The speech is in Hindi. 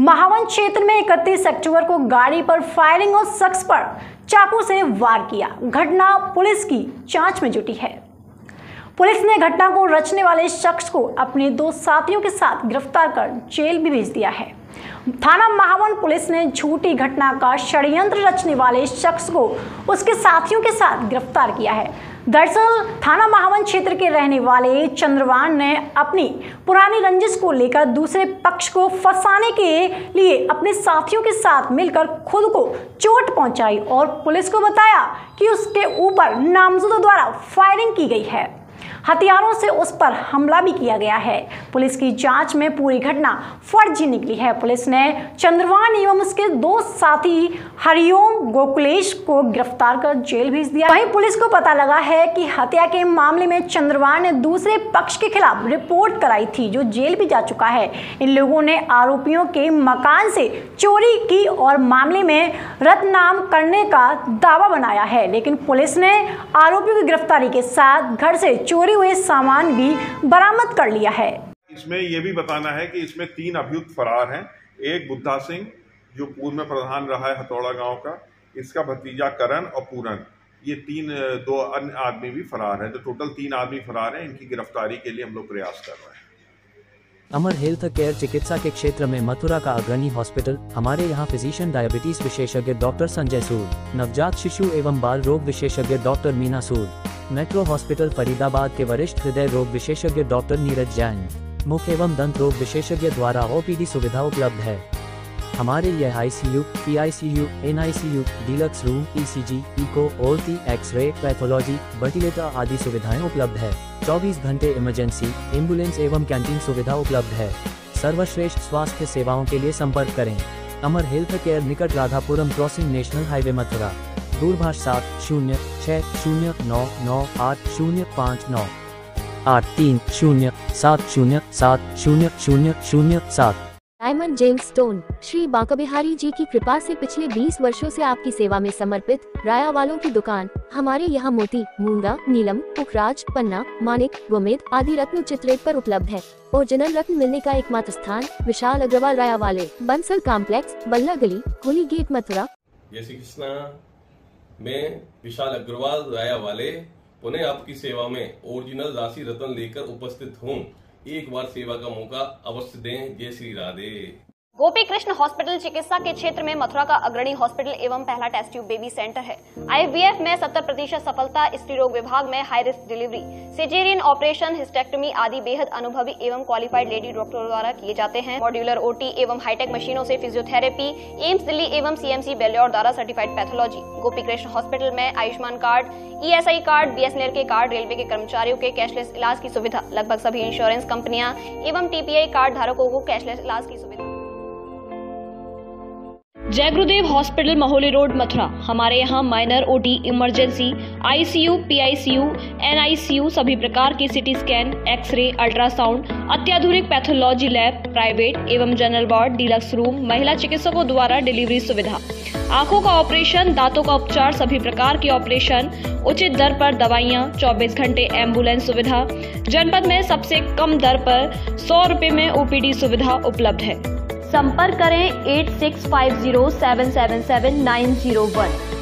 महावन क्षेत्र में इकतीस अक्टूबर को गाड़ी पर फायरिंग और शख्स पर चाकू से वार किया। घटना पुलिस की जाँच में जुटी है। पुलिस ने घटना को रचने वाले शख्स को अपने दो साथियों के साथ गिरफ़्तार कर जेल भी भेज दिया है। थाना महावन पुलिस ने झूठी घटना का षड्यंत्र रचने वाले शख्स को उसके साथियों के साथ गिरफ़्तार किया है। दरअसल, थाना महावन क्षेत्र के रहने वाले चंद्रवान ने अपनी पुरानी रंजिश को लेकर दूसरे पक्ष को फंसाने के लिए अपने साथियों के साथ मिलकर खुद को चोट पहुंचाई और पुलिस को बताया कि उसके ऊपर नामजदों द्वारा फायरिंग की गई है। हथियारों से उस पर हमला भी किया गया है। पुलिस की जाँच में पूरी घटना फर्जी निकली है। पुलिस ने चंद्रवान एवं उसके दो साथी हरिओम गोकुलेश को गिरफ़्तार कर जेल भेज दिया। वहीं पुलिस को पता लगा है कि हत्या के मामले में चंद्रवान ने दूसरे पक्ष के खिलाफ रिपोर्ट कराई थी, जो जेल भी जा चुका है। इन लोगों ने आरोपियों के मकान से चोरी की और मामले में रत्नाम करने का दावा बनाया है। लेकिन पुलिस ने आरोपियों की गिरफ्तारी के साथ घर से चोरी चोरी हुए सामान भी बरामद कर लिया है। इसमें यह भी बताना है कि इसमें तीन अभियुक्त फरार हैं। एक बुद्धा सिंह जो पूर्व में प्रधान रहा है हथौड़ा गाँव का इसका भतीजा करण और पूरन। ये तीन दो अन्य आदमी भी फरार हैं। तो टोटल तीन आदमी फरार हैं। इनकी गिरफ्तारी के लिए हम लोग प्रयास कर रहे हैं। अमर हेल्थ केयर चिकित्सा के क्षेत्र में मथुरा का अग्रणी हॉस्पिटल हमारे यहाँ फिजिशियन डायबिटीज़ विशेषज्ञ डॉक्टर संजय सूद नवजात शिशु एवं बाल रोग विशेषज्ञ doctor Meena Sood. Metro Hospital Faridabad के वरिष्ठ हृदय रोग विशेषज्ञ डॉक्टर नीरज जैन मुख एवं दंत रोग विशेषज्ञ द्वारा ओपीडी सुविधा उपलब्ध है। हमारे लिए ICU, PICU, NICU, deluxe room ECG, echo OT X-ray pathology ventilator आदि सुविधाएँ उपलब्ध है। 24 घंटे इमरजेंसी एंबुलेंस एवं कैंटीन सुविधा उपलब्ध है। सर्वश्रेष्ठ स्वास्थ्य सेवाओं के लिए संपर्क करें। अमर हेल्थ केयर निकट Radhapuram crossing national highway Mathura. दूरभाष सात शून्य छः शून्य नौ नौ आठ शून्य पाँच नौ आठ तीन शून्य सात शून्य सात शून्य शून्य शून्य सात। Diamond gems stone Shri Banka Bihari ji की कृपा से पिछले 20 वर्षों से आपकी सेवा में समर्पित राया वालों की दुकान हमारे यहाँ मोती मूँगा नीलम पुखराज पन्ना मानिक गोमेद आदि रत्न चित्रेट पर उपलब्ध है। ओरिजिनल रत्न मिलने का एकमात्र स्थान विशाल अग्रवाल राया वाले बंसल कॉम्प्लेक्स बल्ला गली होली गेट मथुरा। जय श्री कृष्णा। मैं, विशाल अग्रवाल राया वाले पुनः आपकी सेवा में ओरिजिनल राशि रतन लेकर उपस्थित हूँ। एक बार सेवा का मौका अवश्य दें। जय श्री राधे। गोपी कृष्ण हॉस्पिटल चिकित्सा के क्षेत्र में मथुरा का अग्रणी हॉस्पिटल एवं पहला टेस्ट ट्यूब बेबी सेंटर है। आईवीएफ में 70 प्रतिशत सफलता, स्त्री रोग विभाग में high risk delivery, caesarean operation, hysterectomy आदि बेहद अनुभवी एवं क्वालिफाइड लेडी डॉक्टरों द्वारा किए जाते हैं। मॉड्यूलर ओटी एवं हाईटेक मशीनों ऐसी फिजियोथेरेपी एम्स दिल्ली एवं सीएमसी बेल्योर द्वारा certified pathology Gopi Krishna hospital में Ayushman card ESI card BSNL के कार्ड, रेलवे के कर्मचारियों के कैशलेस इलाज की सुविधा, लगभग सभी इंश्योरेंस कंपनियाँ एवं टीपीआई कार्ड धारकों को कैशलेस इलाज की सुविधा। जय गुरुदेव हॉस्पिटल महोली रोड मथुरा। हमारे यहाँ minor OT emergency ICU, PICU, NICU सभी प्रकार के सिटी स्कैन एक्सरे अल्ट्रासाउंड अत्याधुनिक पैथोलॉजी लैब प्राइवेट एवं जनरल वार्ड डिलक्स रूम महिला चिकित्सकों द्वारा डिलीवरी सुविधा। आँखों का ऑपरेशन दांतों का उपचार सभी प्रकार के ऑपरेशन उचित दर पर दवाइयाँ 24 घंटे एंबुलेंस सुविधा। जनपद में सबसे कम दर पर सौ रूपए में ओपीडी सुविधा उपलब्ध है। संपर्क करें eight six five zero seven seven seven nine zero one.